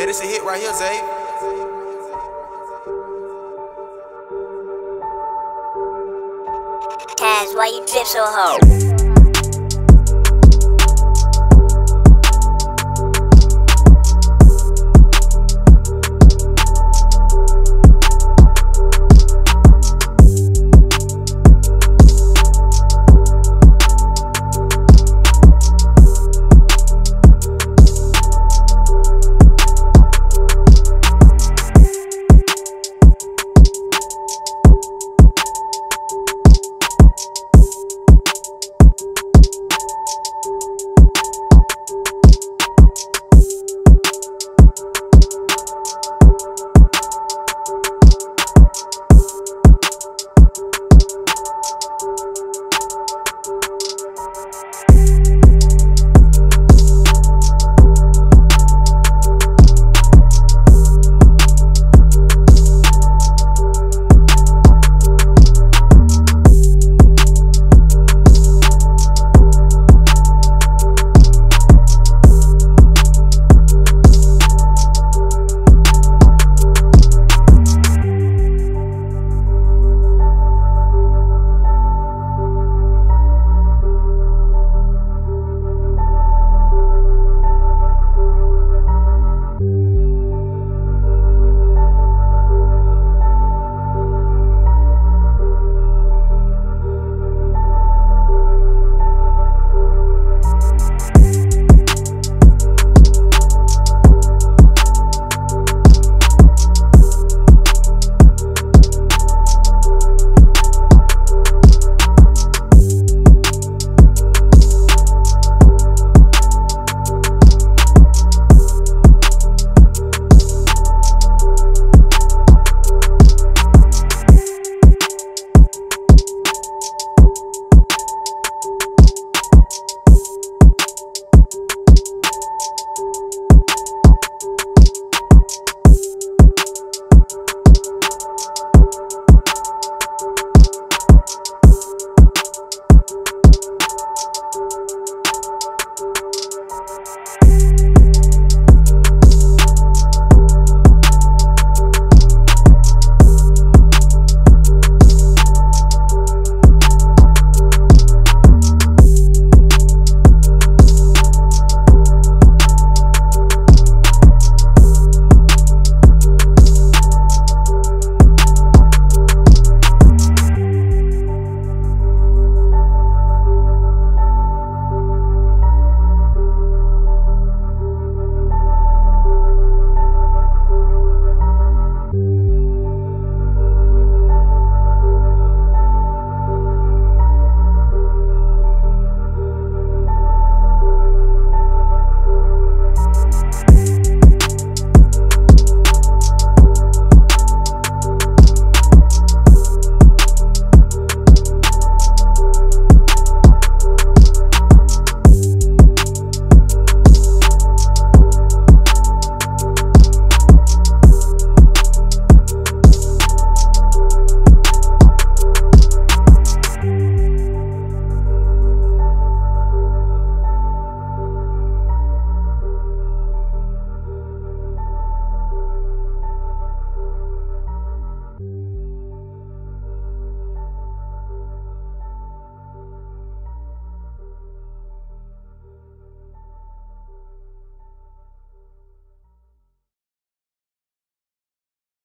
Yeah, this a hit right here, Zay. Kaz, why you drip so hard?